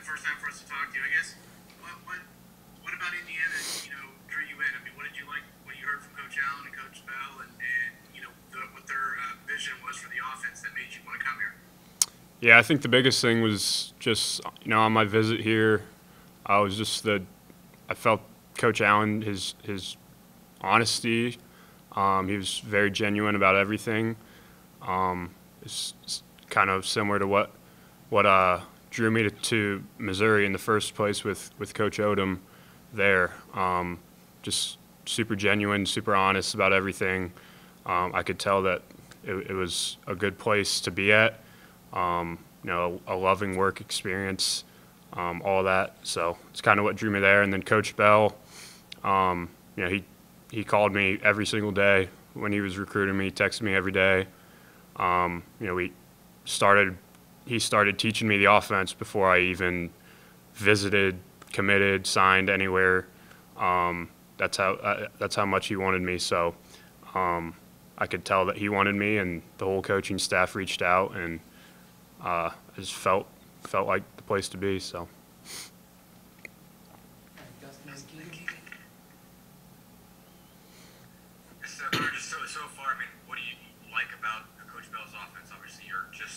the first time for us to talk to you. I guess what what what about Indiana? You know, drew you in. I mean, what did you like? What you heard from Coach Allen and Coach Bell, and, and you know the, what their uh, vision was for the offense that made you want to come here. Yeah, I think the biggest thing was just you know on my visit here, I was just the I felt Coach Allen his his honesty. Um, he was very genuine about everything. Um, it's, it's kind of similar to what what uh, drew me to, to, Missouri in the first place with with Coach Odom there. Um, just super genuine, super honest about everything. Um, I could tell that it, it, was a good place to be at. Um, you know, a, a, loving work experience, um, all that. So it's kind of what drew me there. And then Coach Bell, um, you know, he he called me every single day when he was recruiting me, texted me every day. Um, you know, we started. He started teaching me the offense before I even visited, committed, signed anywhere. Um, that's how uh, that's how much he wanted me. So um, I could tell that he wanted me, and the whole coaching staff reached out, and uh, I just felt felt like the place to be. So.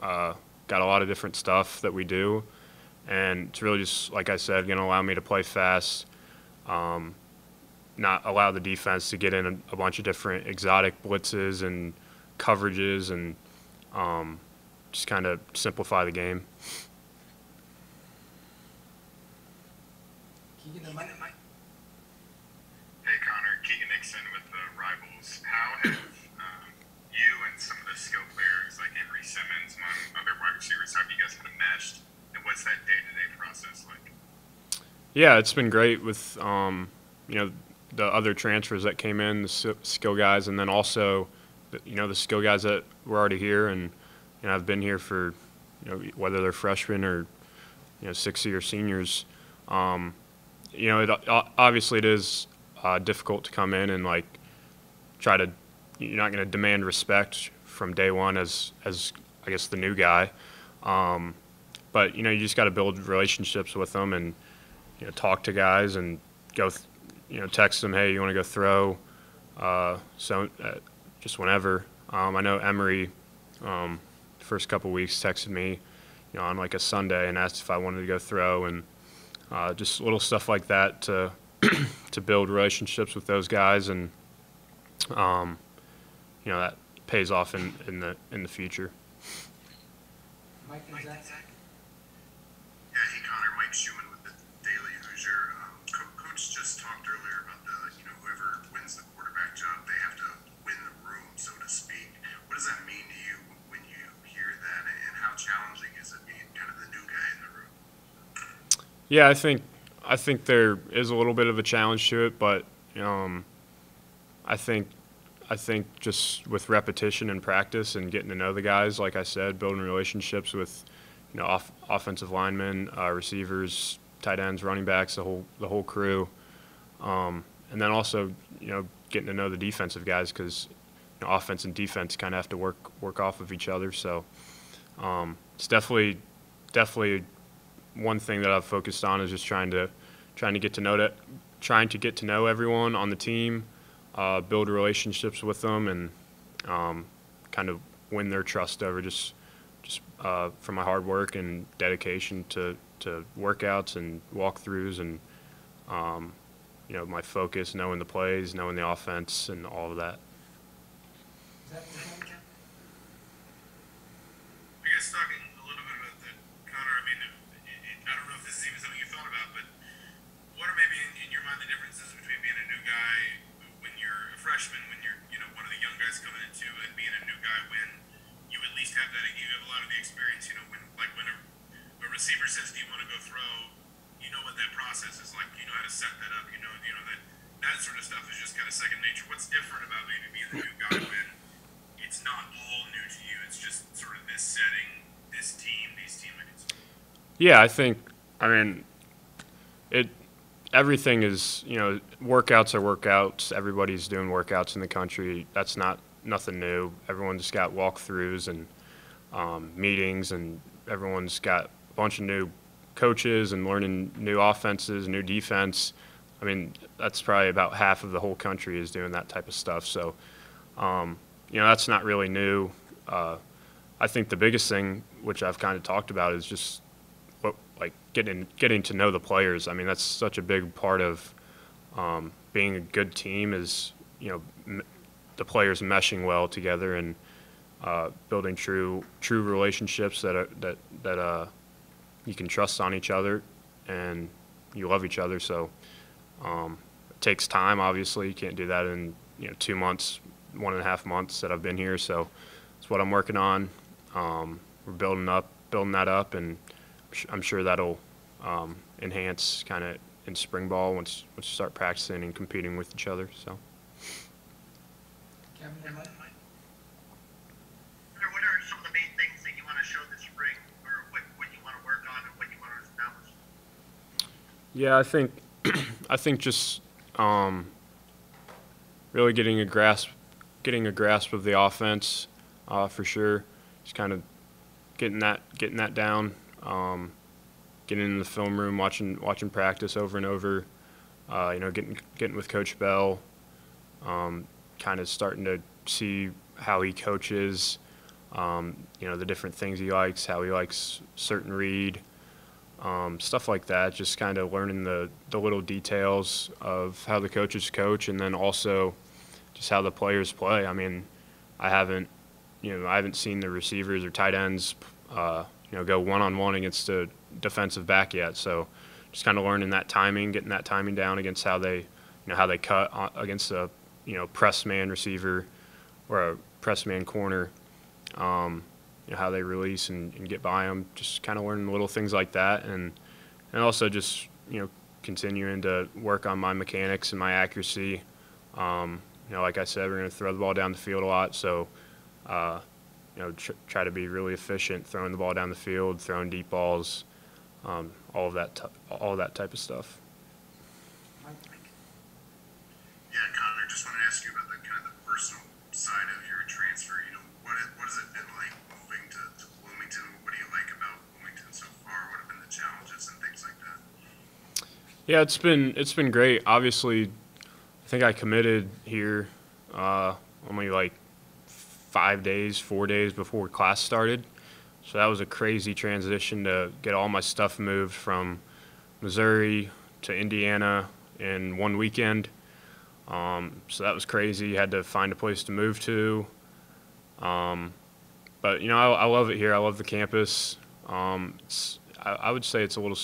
Uh, got a lot of different stuff that we do, and it's really just like I said, gonna allow me to play fast. Um, not allow the defense to get in a, a bunch of different exotic blitzes and coverages and um, just kind of simplify the game. Hey Connor, Keegan Nixon with the Rivals. How have um, you and some of the skill players like Emery Simmons, among other wide receivers, have you guys kind of meshed? And what's that day-to-day process like? Yeah, it's been great with um, you know the other transfers that came in, the skill guys, and then also you know the skill guys that were already here and you know I've been here for you know whether they're freshmen or you know six year seniors. Um, you know, it, obviously it is uh, difficult to come in and like try to. You're not going to demand respect from day one as as I guess the new guy, um, but you know you just got to build relationships with them and you know talk to guys and go, th- you know, text them, hey, you want to go throw. Uh, so uh, just whenever. Um, I know Emery, um, first couple weeks, texted me, you know, on like a Sunday and asked if I wanted to go throw, and uh, just little stuff like that to to build relationships with those guys, and um, you know that pays off in, in the in the future. Mike, Mike Yeah, hey Connor, Mike Schumann Yeah, I think I think there is a little bit of a challenge to it, but um, I think I think just with repetition and practice and getting to know the guys, like I said, building relationships with you know off, offensive linemen, uh, receivers, tight ends, running backs, the whole the whole crew, um, and then also you know getting to know the defensive guys because you know, offense and defense kind of have to work work off of each other. So um, it's definitely definitely one thing that I've focused on is just trying to trying to get to know that trying to get to know everyone on the team, uh, build relationships with them, and um, kind of win their trust over just just uh, from my hard work and dedication to to workouts and walkthroughs and um, you know my focus, knowing the plays, knowing the offense, and all of that. I guess talking freshman when you're, you know, one of the young guys coming into and being a new guy when you at least have that, you have a lot of the experience, you know, when, like when a, a receiver says, "Do you want to go throw?" You know what that process is like. You know how to set that up. You know, you know that that sort of stuff is just kind of second nature. What's different about maybe being the new guy when it's not all new to you? It's just sort of this setting, this team, these teammates. Yeah, I think. I mean, it. Everything is, you know, workouts are workouts. Everybody's doing workouts in the country. That's not nothing new. Everyone's got walkthroughs and um, meetings, and everyone's got a bunch of new coaches and learning new offenses, new defense. I mean, that's probably about half of the whole country is doing that type of stuff. So, um, you know, that's not really new. Uh, I think the biggest thing, which I've kind of talked about, is just what like getting getting to know the players. I mean, that's such a big part of um, being a good team. Is you know the players meshing well together and uh, building true true relationships that are, that that uh, you can trust on each other and you love each other. So um, it takes time. Obviously, you can't do that in you know two months, one and a half months that I've been here. So it's what I'm working on. Um, we're building up, building that up, and I'm sure that'll um, enhance kind of in spring ball once once you start practicing and competing with each other. So. Kevin. What are some of the main things that you want to show this spring, or what, what you want to work on and what you want to establish? Yeah, I think I think just um, really getting a grasp getting a grasp of the offense uh, for sure. Just kind of getting that getting that down. Um, getting in the film room, watching watching practice over and over. Uh, you know, getting getting with Coach Bell. Um, kind of starting to see how he coaches. Um, you know, the different things he likes, how he likes certain read um, stuff like that. Just kind of learning the, the little details of how the coaches coach, and then also just how the players play. I mean, I haven't, you know, I haven't seen the receivers or tight ends, uh, you know, go one on one against a defensive back yet. So, just kind of learning that timing, getting that timing down against how they, you know, how they cut uh, against a, you know, press man receiver or a press man corner. Um, you know, how they release and, and get by them. Just kind of learning little things like that, and and also just you know continuing to work on my mechanics and my accuracy. Um, you know, like I said, we're going to throw the ball down the field a lot, so uh, you know tr- try to be really efficient throwing the ball down the field, throwing deep balls, um, all of that all of that type of stuff. Yeah, Connor, I just want to ask you about the kind of the personal side of your transfer. You know, what it, what has it been like moving to, to Bloomington? What do you like about Bloomington so far? What have been the challenges and things like that? Yeah, it's been it's been great. Obviously, I think I committed here uh, only like five days, four days before class started. So that was a crazy transition to get all my stuff moved from Missouri to Indiana in one weekend. Um, so that was crazy. Had to find a place to move to. Um, but you know, I, I love it here. I love the campus. Um, I, I would say it's a little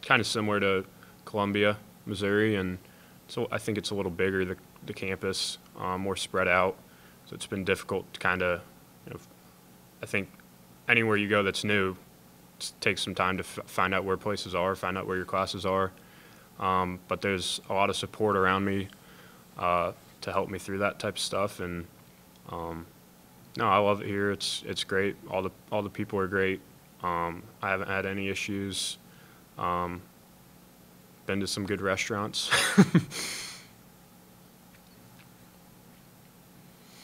kind of similar to Columbia, Missouri, and so I think it's a little bigger the the campus, um, more spread out. So it's been difficult to kind of, you know, I think anywhere you go that's new, it takes some time to f- find out where places are, find out where your classes are. Um, but there's a lot of support around me uh, to help me through that type of stuff, and um, no, I love it here. It's it's great. All the all the people are great. Um, I haven't had any issues. Um, been to some good restaurants. All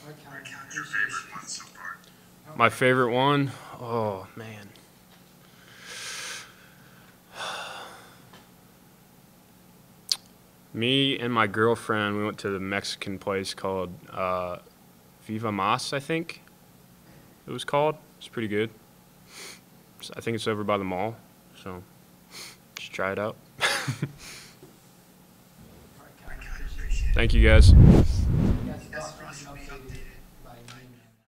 right, Kevin, What's your appreciate it. favorite one so far? My favorite one, oh man. Me and my girlfriend, we went to the Mexican place called uh, Viva Mas, I think it was called. It's pretty good. I think it's over by the mall, so just try it out. Thank you guys.